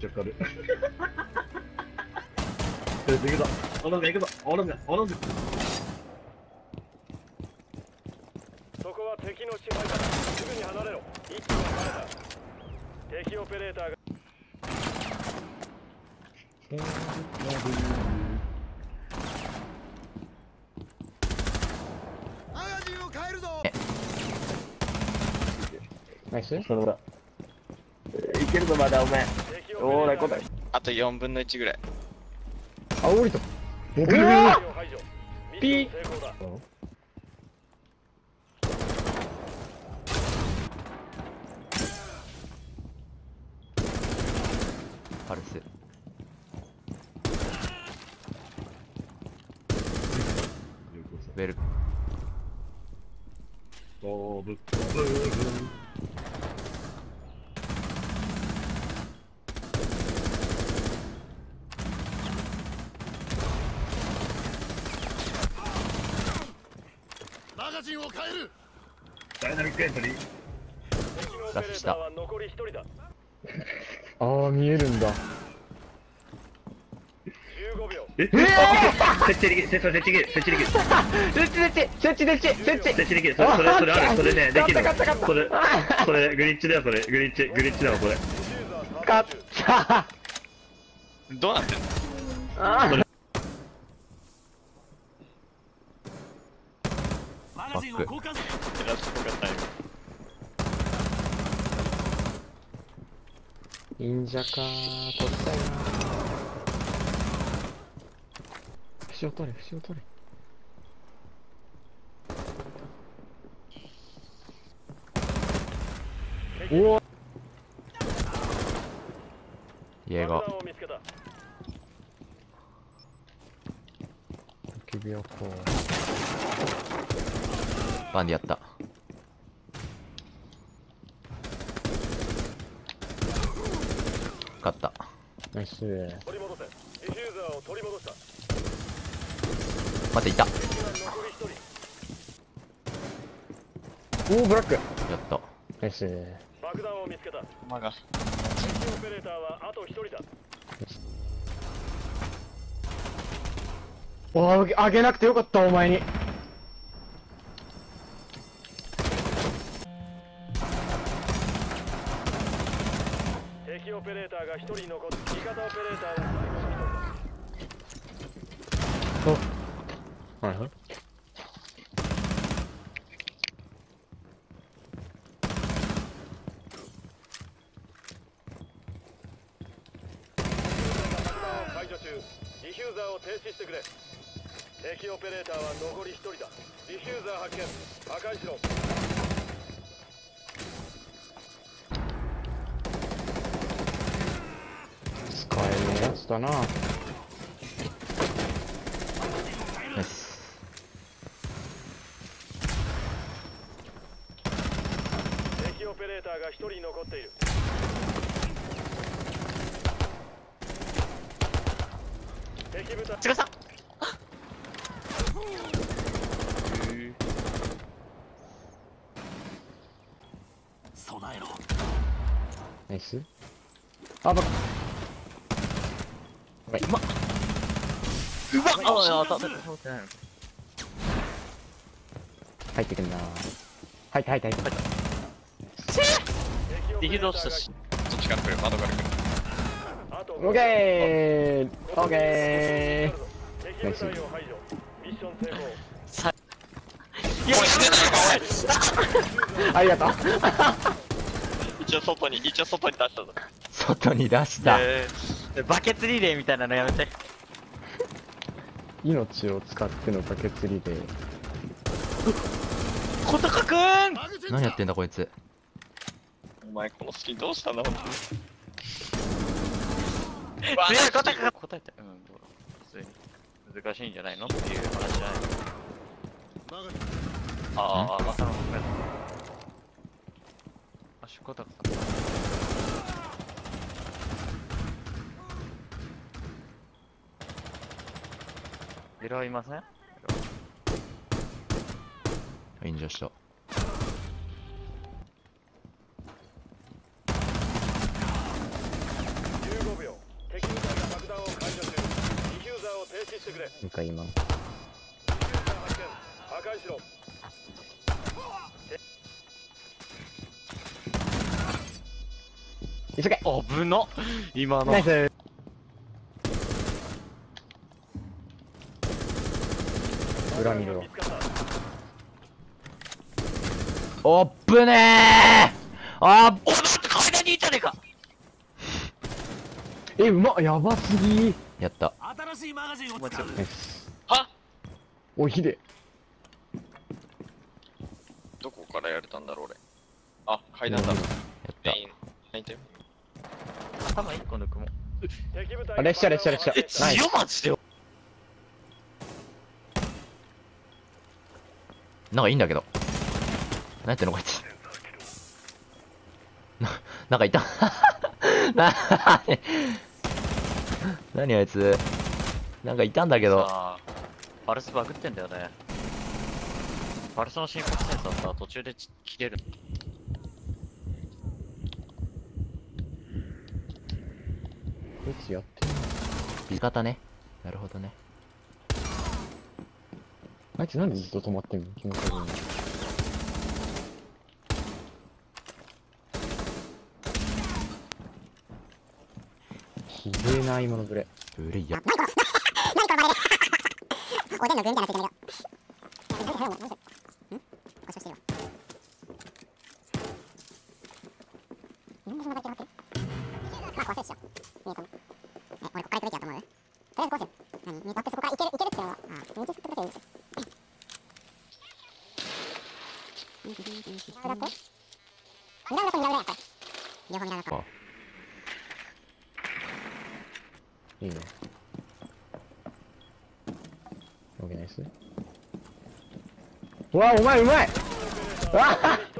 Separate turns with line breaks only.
ちょっとある。とりあえず行くぞ。オロンが行くぞ。オロンが、オロンが。
そこは敵の支配だすぐに離れろ一気はバレた敵オペレーターが
ナイス
その裏。いけるぞ、まだお前。
敵
おーら、答え。
あと4分の1ぐらい。
あ降りた。
僕
敵を排除ミッション成功だ
パルス。ウェル。
おーぶっ飛ぶ。
マガジンを変える
ダイナミックエントリー。
敵のオペレーターは残り1人だ
ああ見えるんだ
15秒
え？あ設置できる、設置できる、設置できる。
設置設置設置設置設置
設置できる。それ、それ、それある。それね、できるれ、それ、グリッチだよ、それ。グリッチ、グリッチだわ、これ。
勝
作
った
どうなってんの？
あー
バック。
忍者かー取りたいな節を取れ節を取れおお
イエーガ
爆弾を見つけた
首をこう
バンディやった。勝った。
ナイス
取り戻せディフューザーを取り戻した
待っていた。
敵は残り1人
おおブラック。
やった。
ナイス
爆弾を見つけた。
駒が
敵オペレーターはあと1人だ。
おあげなくてよかったお前に
味方オペレーターは
いはい
ディフューザーを停止してくれ。敵オペレーターは残り1人だ。ディフューザー発見。破壊しろ。
やつだな。
ナイス
敵オペレーターが1人残っている。敵部隊。
菅さん。
ナイス。あばっ
うわああ当たった当たってないの
入ってくんな。入って入って入って。
ディフュードしたしそっちから来る窓から来る
オッケー。オッケ
敵部隊を排除ミッション成功
いや死ねないか
ー ありがとう。
おい一応外に一応外に出したぞ。
外に出した。
えーバケツリレーみたいなのやめて。
命を使ってのバケツリレー。
小高くん！
何やってんだこいつ。
お前このスキンどうしたんだ本当に。
ねえ答えか答えてうんどう？普通に難しいんじゃないの？っていう話じゃない。あああまたのごめんあしこたかさん狙いません？
炎上した。
なん今急げ。
危な今の。
裏見ろ。
見つかった
おっぶねー！あっ！
お待って階段にいたねえか！
え、うまっやばすぎ。
やった。
お待ち
ナイス
は？
おい、ひで。
どこからやれたんだろう俺。あ階段だ。
やった。
メ。イン。メインテー
頭一個抜くも
あ列車列車列車。
え
ナイス。
強マジで
なんかいいんだけど。なんやってんのこいつ。な、なんかいた。な、何あいつ。なんかいたんだけど。
パルスバグってんだよねパルスの心拍センサーさ途中でち切れる
こいつやってんの
味方ね。なるほどね。
あいつなんでずっと止まってんの？気持ち悪いな。ひでえな、今のブレ。
ブレイヤ。
おでんの具みたいなのついてるけど。何それ何それん？故障してるわ。なんでそんなだけ張ってるまあ、壊せっしょ。ミュートン。え、俺こっから行くべきだと思うとりあえずこうする。何ミュートってそこから行ける、行けるっていうのは、ああ、道作ってくれていいんですよ。裏裏っ子裏裏っ子裏裏や、これ。両方裏裏っ子。
いいね。オッケーナイス。うわ、お前うまいうわっ